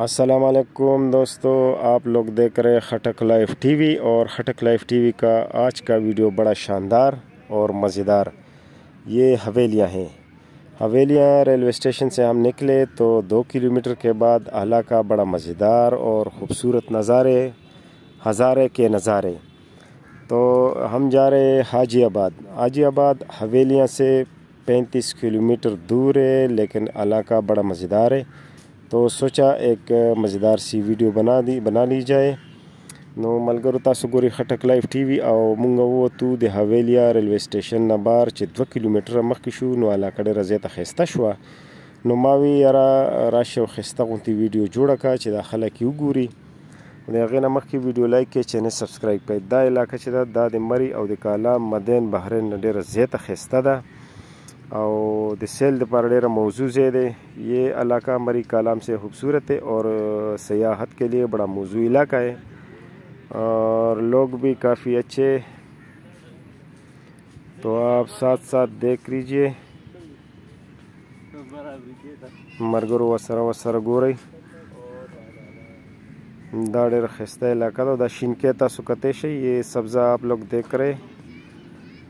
السلام علیکم دوستو، آپ لوگ دیکھ رہے خٹک لائف ٹی وی اور خٹک لائف ٹی وی کا آج کا ویڈیو بڑا شاندار اور مزیدار۔ یہ حویلیاں ہیں۔ حویلیاں ریلوے اسٹیشن سے ہم نکلے تو دو کلومیٹر کے بعد اعلیٰ کا بڑا مزیدار اور خوبصورت نظارے، ہزارے کے نظارے۔ تو ہم جا رہے حاجی آباد۔ حاجی آباد حویلیاں سے پینتیس کلومیٹر دور ہے، لیکن علاقہ بڑا مزیدار ہے۔ تو سوچا ایک مزیدار سی ویڈیو بنا دی بنا لی جائے نو ملګرو تاسو ګوري خټک لایف ټي وي او مونږ ووتو د حویلیا ریلوی سټیشن نه بار چې 2 کیلومتره مخکې شو نو علاقه ډېره زیاته خسته شو نو ما وی یاره راشه خسته غونتی ویډیو جوړه کا چې د خلک یو ګوري د هغې نه مخکې ویډیو لایک کړئ چینل سبسکرایب کړئ دا علاقه چې دا د مری او د کالا مدین بحرین ډېره زیاته خسته ده او د سیل لپاره ډیره موضوع ځای دی یہ علاقہ مری کالام سے خوبصورت ہے اور سیاحت کے لیے بڑا موضوع علاقہ ہے۔ اور لوگ بھی کافی اچھے تو آپ ساتھ ساتھ دیکھ لیجیے۔ مرګرو وسره وسره ګورئ دا ډېر ښایسته علاقه ده دا شینکۍ تاسو کتی یہ سبزه آپ لوگ دیکھ رہے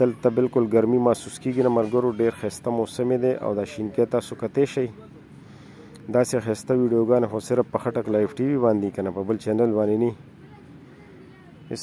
دل ته بالکل ګرمي محسوس کیږي نه مرګرو ډیر خسته موسم دی او دا شینکې تاسو کته شي دا سه خسته ویډیوګان هو صرف په خټک لایف ټي وي باندې کنه په بل چینل باندې نه اس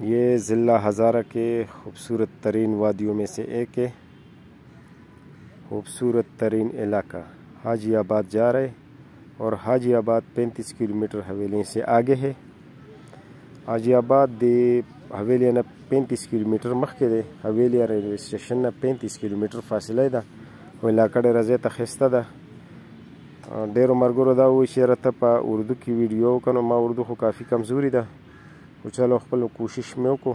یہ ضلع ہزارہ کے خوبصورت ترین وادیوں میں سے ایک ہے۔ خوبصورت ترین علاقہ حاجی آباد جا رہے اور حاجی آباد پینتیس کلومیٹر حویلی سے آگے ہے۔ حاجی آباد دے حویلی نے پینتیس کلومیٹر مخ کے دے، حویلی ریلوے اسٹیشن نے پینتیس کلومیٹر فاصلہ دا۔ وہ علاقہ ډېره زیاته ښایسته ده ډېرو ملګرو دا وایي چې راته په اردو کې ویډیو وکړم ما اردو خو کافي کمزوري ده خو چلو خپل کوشش مې وکړو